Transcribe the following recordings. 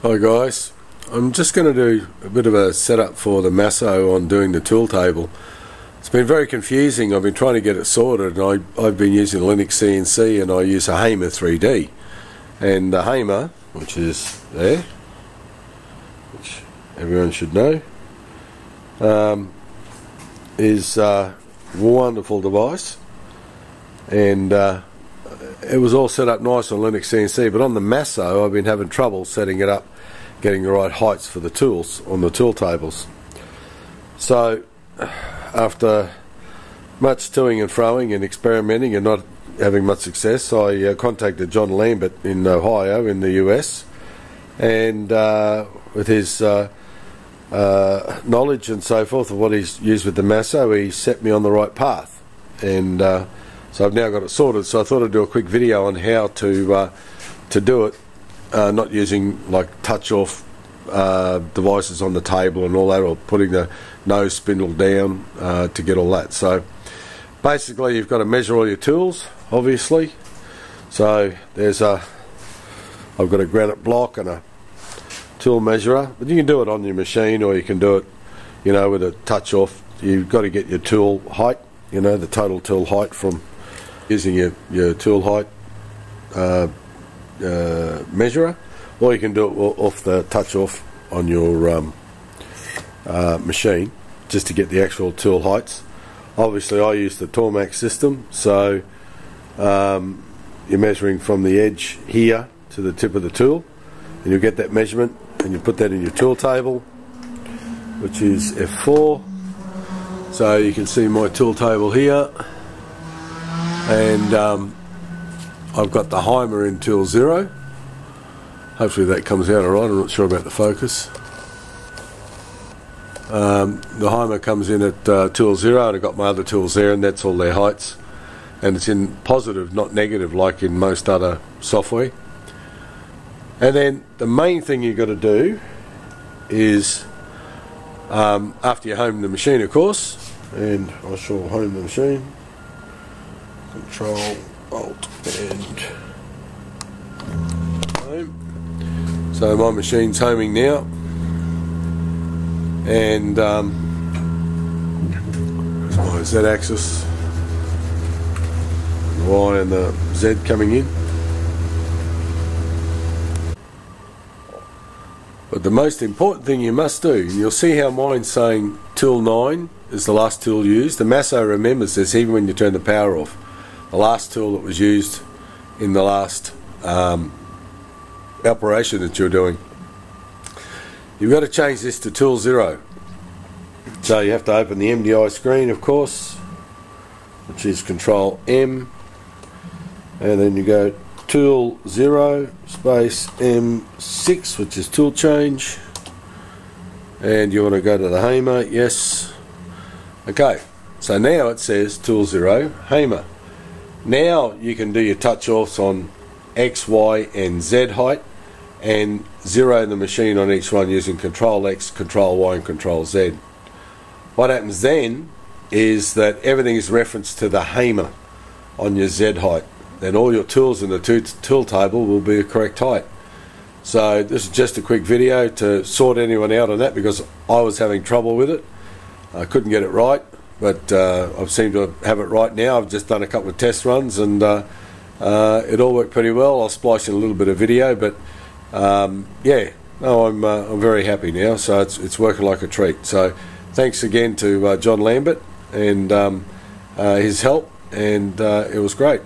Hi guys, I'm just going to do a bit of a setup for the Masso on doing the tool table. It's been very confusing, I've been trying to get it sorted and I, I've been using Linux CNC and I use a Haimer 3D and the Haimer, which is there, which everyone should know, um, is a wonderful device. And uh, it was all set up nice on Linux CNC, but on the Masso I've been having trouble setting it up, getting the right heights for the tools on the tool tables. So, after much toing and froing and experimenting and not having much success, I uh, contacted John Lambert in Ohio in the US, and uh, with his uh, uh, knowledge and so forth of what he's used with the Masso, he set me on the right path. And uh, so I've now got it sorted. So I thought I'd do a quick video on how to uh, to do it, uh, not using like touch off uh, devices on the table and all that, or putting the nose spindle down uh, to get all that. So basically, you've got to measure all your tools, obviously. So there's a I've got a granite block and a tool measurer, but you can do it on your machine or you can do it, you know, with a touch off. You've got to get your tool height, you know, the total tool height from using your, your tool height uh, uh, measurer, or you can do it off the touch off on your um, uh, machine just to get the actual tool heights. Obviously, I use the Tormach system, so um, you're measuring from the edge here to the tip of the tool, and you'll get that measurement, and you put that in your tool table, which is F4. So you can see my tool table here and um, I've got the Haimer in tool zero. Hopefully that comes out alright I'm not sure about the focus. Um, the Haimer comes in at uh, tool zero. And I've got my other tools there and that's all their heights. And it's in positive not negative like in most other software. And then the main thing you've got to do is um, after you home the machine of course and I shall home the machine Control Alt and home. So my machine's homing now, and um, my Z axis, the Y and the Z coming in. But the most important thing you must do, and you'll see how mine's saying tool 9 is the last tool used. The Masso remembers this even when you turn the power off the last tool that was used in the last um, operation that you're doing. You've got to change this to tool zero. So you have to open the MDI screen of course, which is control M, and then you go tool zero space M6 which is tool change and you want to go to the Haimer, yes. Okay, so now it says tool zero Haimer. Now you can do your touch offs on X, Y and Z height and zero the machine on each one using control X, control Y and control Z. What happens then is that everything is referenced to the Haimer on your Z height. Then all your tools in the tool table will be a correct height. So this is just a quick video to sort anyone out on that because I was having trouble with it. I couldn't get it right but uh, I've seemed to have it right now. I've just done a couple of test runs and uh, uh, it all worked pretty well. I'll splice in a little bit of video, but um, yeah, no, I'm uh, I'm very happy now. So it's it's working like a treat. So thanks again to uh, John Lambert and um, uh, his help, and it was great.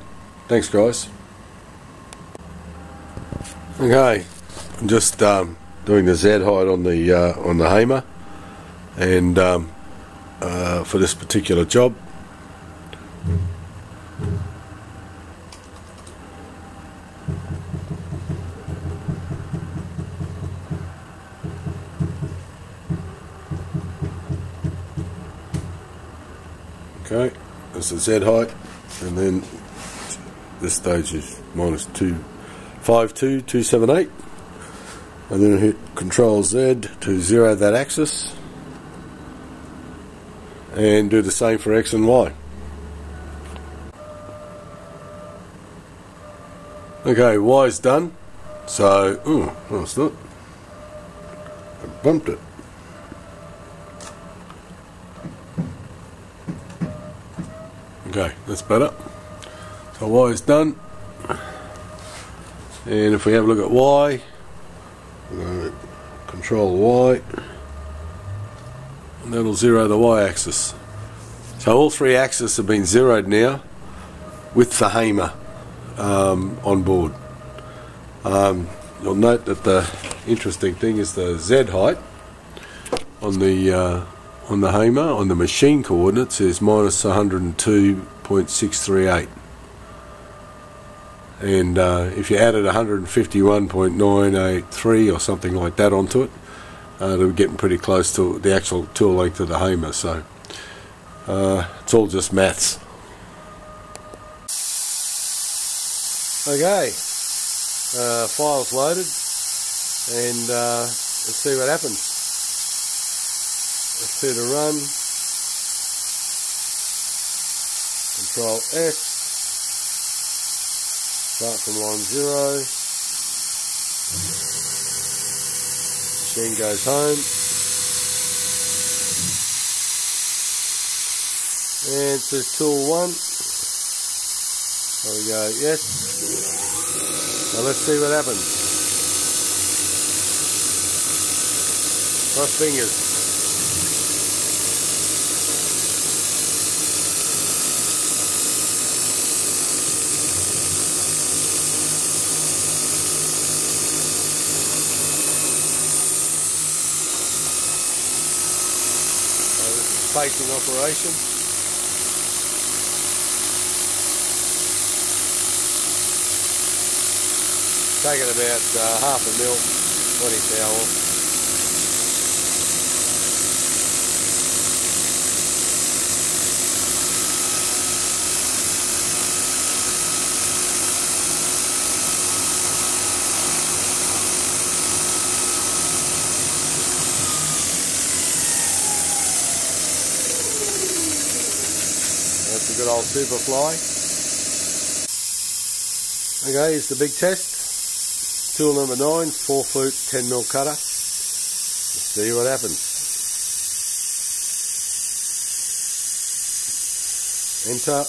Thanks, guys. Okay, I'm just um, doing the Z height on the on the Haimer, and um, uh, for this particular job. Okay, that's the Z height, and then this stage is minus two five two two seven eight, and then hit Control Z to zero that axis and do the same for X and Y. Okay, Y is done. So, oh, it's not. I bumped it. Okay, that's better. So Y is done. And if we have a look at Y, control Y, and that'll zero the Y axis. So all three axes have been zeroed now with the Haimer um, on board. Um, you'll note that the interesting thing is the Z height on the uh, on the Haimer on the machine coordinates is minus 102.638 and uh, if you added 151.983 or something like that onto it uh, it'll be getting pretty close to the actual tool length of the Haimer so uh, it's all just maths. Okay uh, files loaded and uh, let's see what happens. Let's hit a run. Control S start from line zero machine goes home. And it says tool one. There we go. Yes. Now let's see what happens. Cross fingers spacing operation. Taking about uh, half a mil, 20 thou That's a good old Superfly. Okay, here's the big test. Tool number 9, 4 foot 10 mil cutter. Let's see what happens. Enter.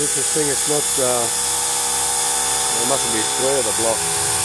Interesting, it's not, uh, it mustn't be square the block.